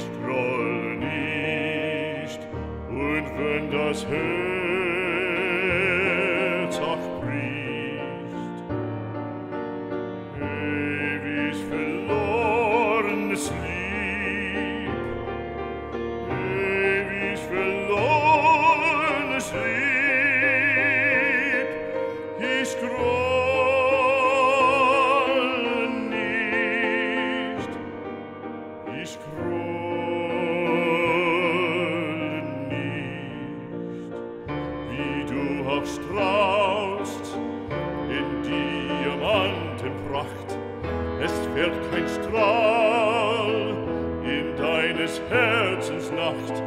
ich groll nicht, und wenn das Herz auch bricht, ewig verlorenes Lieb, ewig verlorenes Lieb, ich groll ich groß. wie du auch strahlst in Diamantenpracht. Es fährt kein Strahl in deines Herzens Nacht.